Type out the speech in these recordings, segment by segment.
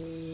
Mm-hmm.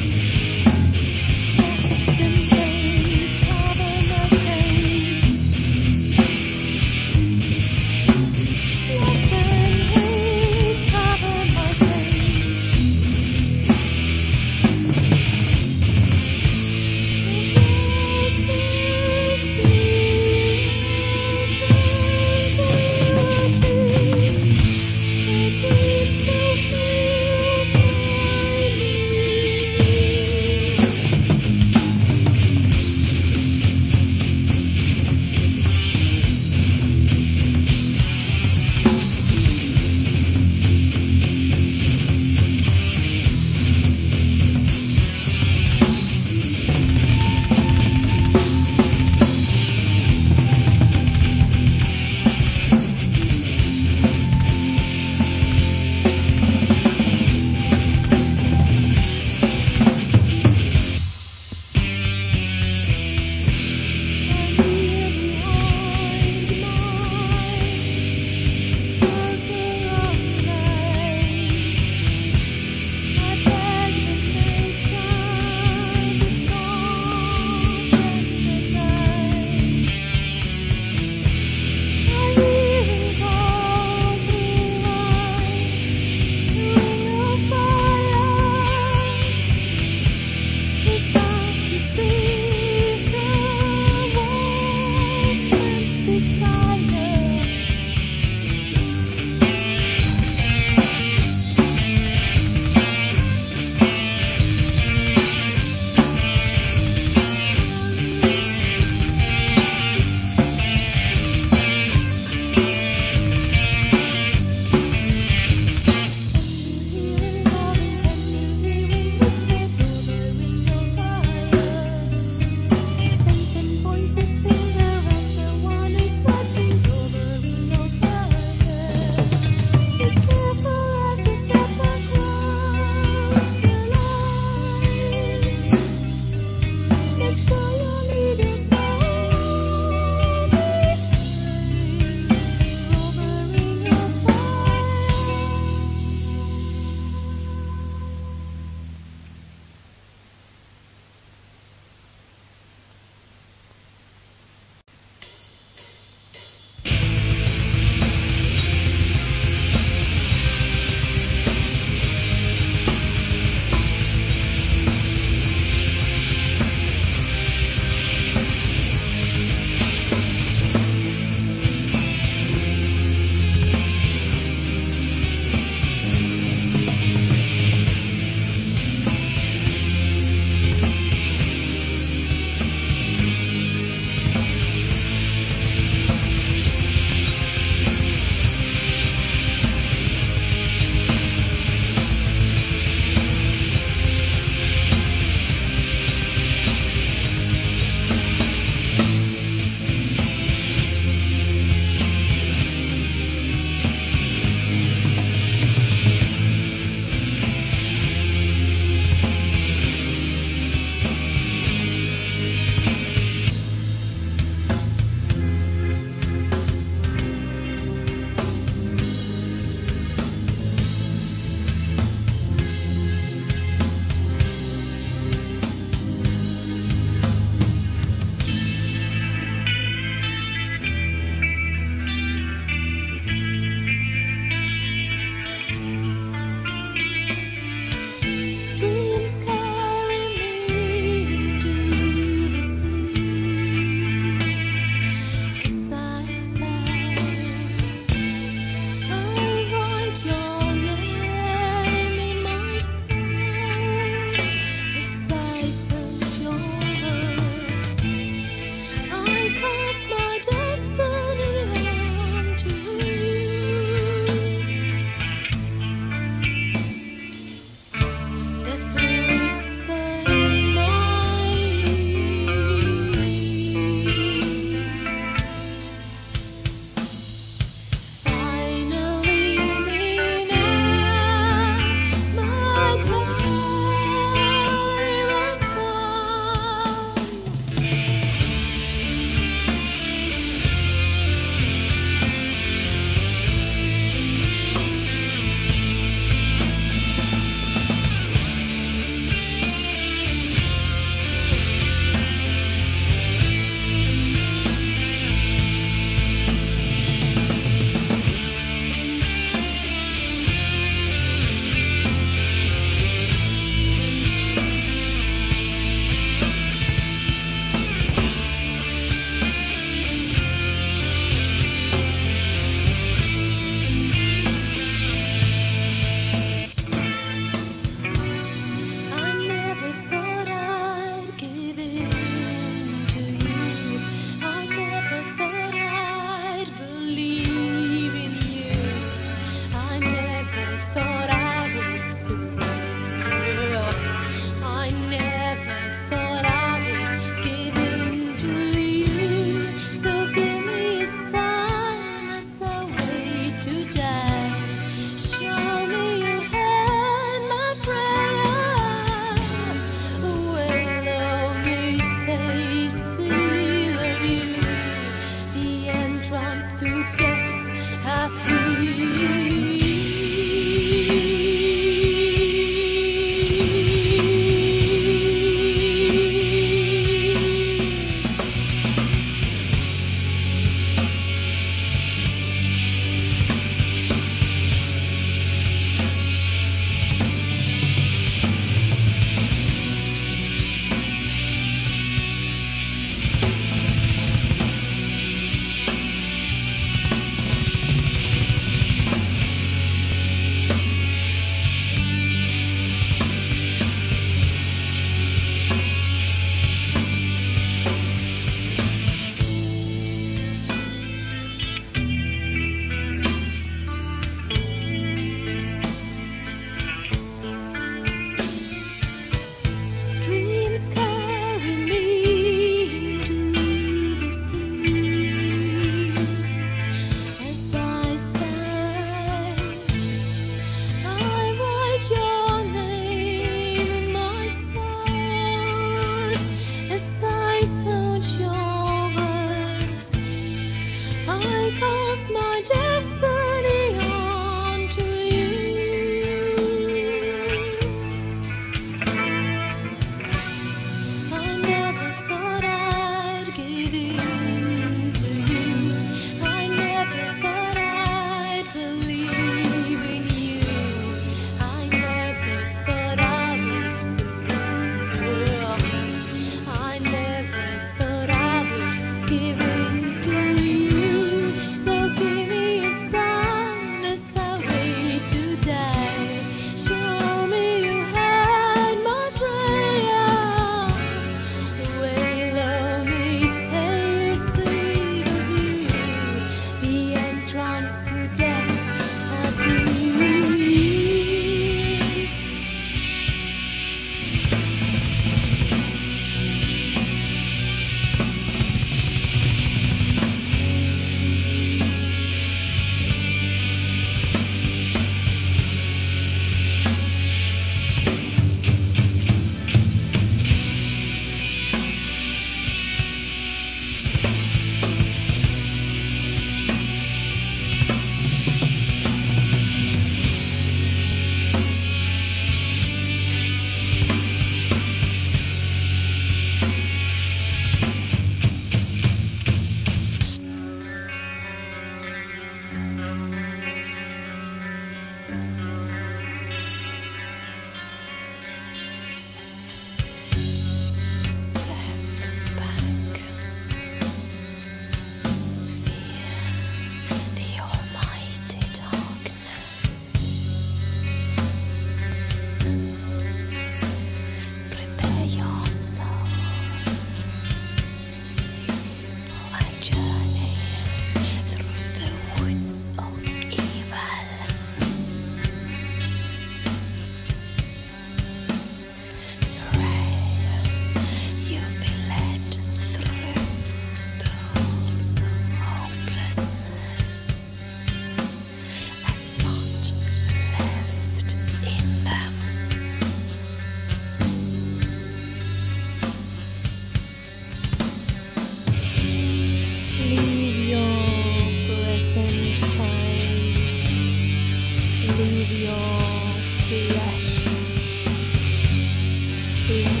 Please.